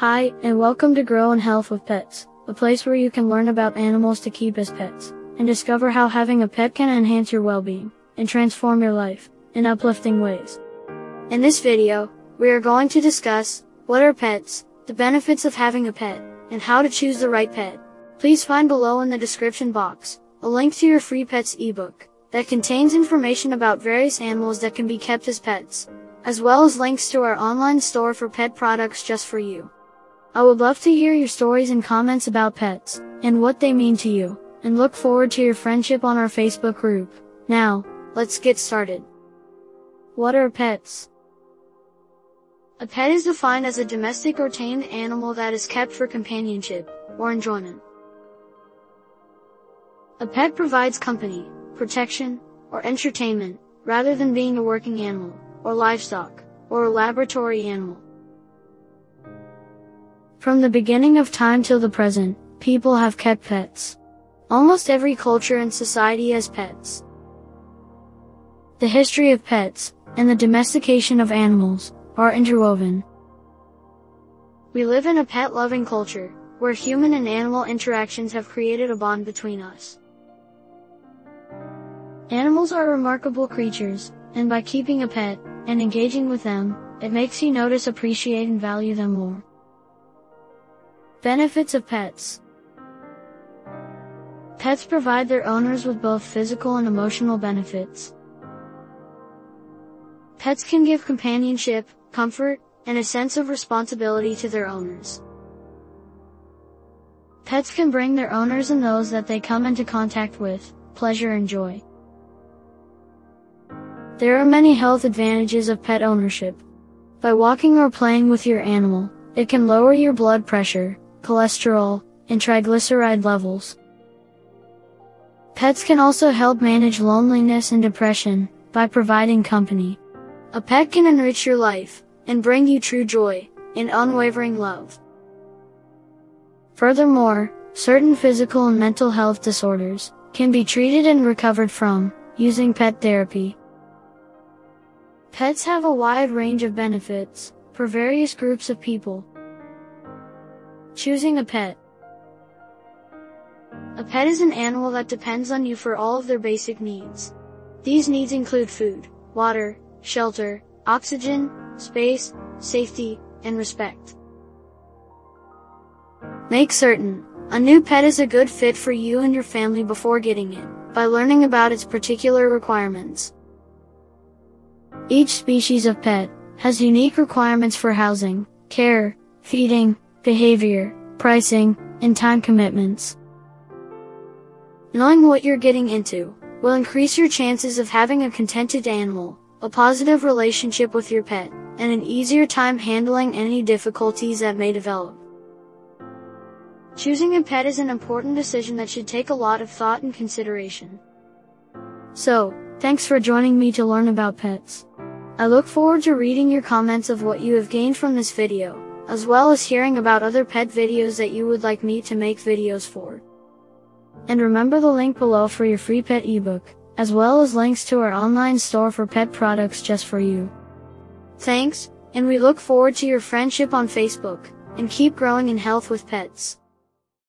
Hi, and welcome to Grow in Health with Pets, a place where you can learn about animals to keep as pets, and discover how having a pet can enhance your well-being, and transform your life, in uplifting ways. In this video, we are going to discuss, what are pets, the benefits of having a pet, and how to choose the right pet. Please find below in the description box, a link to your free pets ebook, that contains information about various animals that can be kept as pets, as well as links to our online store for pet products just for you. I would love to hear your stories and comments about pets, and what they mean to you, and look forward to your friendship on our Facebook group. Now, let's get started. What are pets? A pet is defined as a domestic or tamed animal that is kept for companionship, or enjoyment. A pet provides company, protection, or entertainment, rather than being a working animal, or livestock, or a laboratory animal. From the beginning of time till the present, people have kept pets. Almost every culture and society has pets. The history of pets, and the domestication of animals, are interwoven. We live in a pet-loving culture, where human and animal interactions have created a bond between us. Animals are remarkable creatures, and by keeping a pet, and engaging with them, it makes you notice appreciate and value them more. Benefits of pets Pets provide their owners with both physical and emotional benefits. Pets can give companionship, comfort, and a sense of responsibility to their owners. Pets can bring their owners and those that they come into contact with, pleasure and joy. There are many health advantages of pet ownership. By walking or playing with your animal, it can lower your blood pressure, cholesterol, and triglyceride levels. Pets can also help manage loneliness and depression by providing company. A pet can enrich your life and bring you true joy and unwavering love. Furthermore, certain physical and mental health disorders can be treated and recovered from using pet therapy. Pets have a wide range of benefits for various groups of people. Choosing a pet. A pet is an animal that depends on you for all of their basic needs. These needs include food, water, shelter, oxygen, space, safety, and respect. Make certain, a new pet is a good fit for you and your family before getting it, by learning about its particular requirements. Each species of pet has unique requirements for housing, care, feeding, behavior, pricing, and time commitments. Knowing what you're getting into will increase your chances of having a contented animal, a positive relationship with your pet, and an easier time handling any difficulties that may develop. Choosing a pet is an important decision that should take a lot of thought and consideration. So, thanks for joining me to learn about pets. I look forward to reading your comments of what you have gained from this video as well as hearing about other pet videos that you would like me to make videos for. And remember the link below for your free pet ebook, as well as links to our online store for pet products just for you. Thanks, and we look forward to your friendship on Facebook, and keep growing in health with pets.